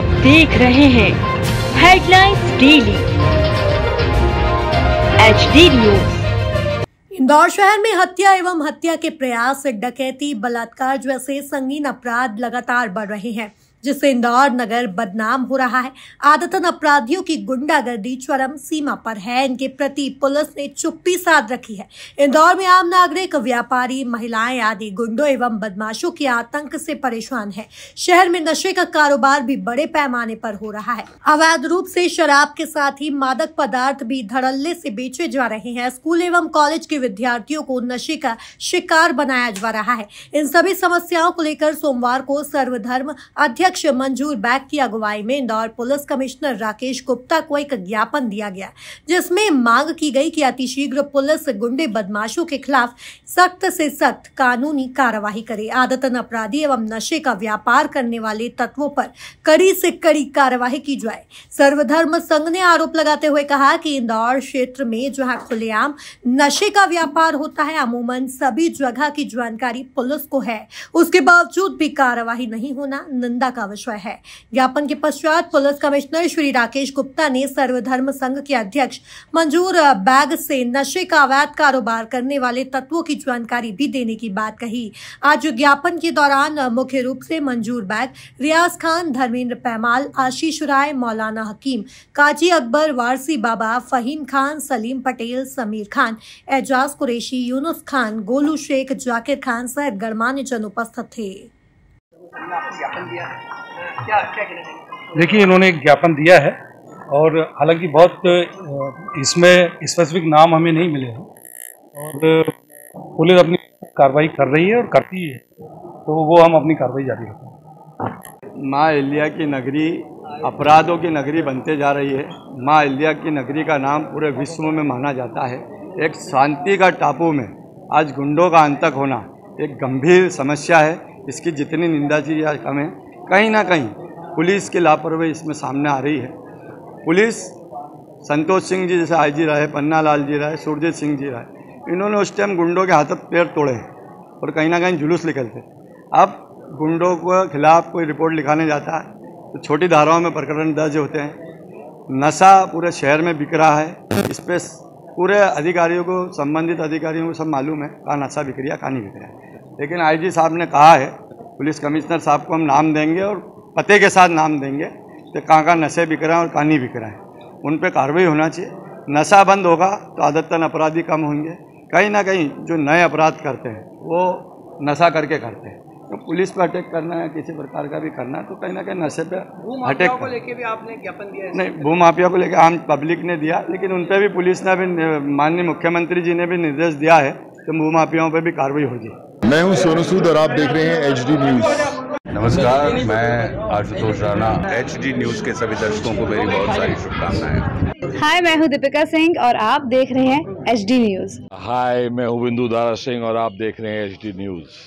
आप देख रहे हैं headlines daily H D news Indore शहर में हत्या एवं हत्या के प्रयास डकैती, बलात्कार जैसे संगीन अपराध लगातार बढ़ रहे हैं। जिससे इंदौर नगर बदनाम हो रहा है। आदतन अपराधियों की गुंडागर्दी चरम सीमा पर है। इनके प्रति पुलिस ने चुप्पी साध रखी है। इंदौर में आम नागरिक, व्यापारी, महिलाएँ आदि गुंडों एवं बदमाशों के आतंक से परेशान है। शहर में नशे का कारोबार भी बड़े पैमाने पर हो रहा है। अवैध रूप से शराब के साथ ही मादक पदार्थ भी धड़ल्ले से बेचे जा रहे हैं। स्कूल एवं कॉलेज के विद्यार्थियों को नशे का शिकार बनाया जा रहा है। इन सभी समस्याओं को लेकर सोमवार को सर्वधर्म अध्यक्ष अध्यक्ष मंजूर बैग की अगुवाई में इंदौर पुलिस कमिश्नर राकेश गुप्ता को एक ज्ञापन दिया गया, जिसमें मांग की गई कि अतिशीघ्र पुलिस गुंडे बदमाशों के खिलाफ सख्त से सख्त कानूनी कार्यवाही करे। आदतन अपराधी एवं नशे का व्यापार करने वाले तत्वों पर कड़ी से कड़ी कार्यवाही की जाए। सर्वधर्म संघ ने आरोप लगाते हुए कहा कि इंदौर क्षेत्र में जहाँ खुलेआम नशे का व्यापार होता है, अमूमन सभी जगह की जानकारी पुलिस को है। उसके बावजूद भी कार्यवाही नहीं होना, निंदा का विषय है। ज्ञापन के पश्चात पुलिस कमिश्नर श्री राकेश गुप्ता ने सर्वधर्म संघ के अध्यक्ष मंजूर बैग से नशे का अवैध कारोबार करने वाले तत्वों की जानकारी भी देने की बात कही। आज ज्ञापन के दौरान मुख्य रूप से मंजूर बैग, रियाज खान, धर्मेंद्र पैमाल, आशीष राय, मौलाना हकीम, काजी अकबर, वारसी बाबा, फहीम खान, सलीम पटेल, समीर खान, एजाज कुरेशी, यूनुस खान, गोलू शेख, जाकिर खान सहित गणमान्य जन उपस्थित थे। देखिए, इन्होंने एक ज्ञापन दिया है और हालाँकि बहुत इसमें स्पेसिफिक नाम हमें नहीं मिले हैं। और पुलिस अपनी कार्रवाई कर रही है और करती है तो वो हम अपनी कार्रवाई जारी रखते हैं माँ एलिया की नगरी अपराधों की नगरी बनते जा रही है। माँ एलिया की नगरी का नाम पूरे विश्व में माना जाता है। एक शांति का टापू में आज गुंडों का अंतक होना एक गंभीर समस्या है। इसकी जितनी निंदा की या कम है कहीं ना कहीं पुलिस की लापरवाही इसमें सामने आ रही है। पुलिस, संतोष सिंह जी जैसे आई जी रहे, पन्ना लाल जी रहे, सुरजीत सिंह जी रहे, इन्होंने उस टाइम गुंडों के हाथों पैर तोड़े हैं और कहीं ना कहीं जुलूस निकलते। अब गुंडों के खिलाफ कोई रिपोर्ट लिखाने जाता है तो छोटी धाराओं में प्रकरण दर्ज होते हैं। नशा पूरे शहर में बिक रहा है, इस पर पूरे अधिकारियों को, संबंधित अधिकारियों को सब मालूम है, कहाँ नशा बिक रहा है, कहाँ नहीं बिक रहा है। लेकिन आईजी साहब ने कहा है पुलिस कमिश्नर साहब को हम नाम देंगे और पते के साथ नाम देंगे कि कहाँ कहाँ नशे बिक रहे हैं और कहाँ नहीं बिक रहे हैं। उन पर कार्रवाई होना चाहिए। नशा बंद होगा तो आदतन अपराधी कम होंगे। कहीं ना कहीं जो नए अपराध करते हैं वो नशा करके करते हैं। तो पुलिस पर अटैक करना है किसी प्रकार का भी करना है तो कहीं ना कहीं नशे पे अटैक को लेके भी आपने ज्ञापन दिया नहीं भूमाफिया को लेकर आम पब्लिक ने दिया लेकिन उन पर भी पुलिस ने भी माननीय मुख्यमंत्री जी ने भी निर्देश दिया है कि भूमाफियाओं पर भी कार्रवाई होगी। मैं हूँ सोनू सूद और आप देख रहे हैं एच डी न्यूज़ नमस्कार मैं Ashutosh Rana. H D news के सभी दर्शकों को मेरी बहुत सारी शुभकामनाएँ। हाय मैं हूँ दीपिका सिंह और आप देख रहे हैं एच डी न्यूज़ हाय मैं हूँ बिंदु दारा सिंह और आप देख रहे हैं एच डी न्यूज़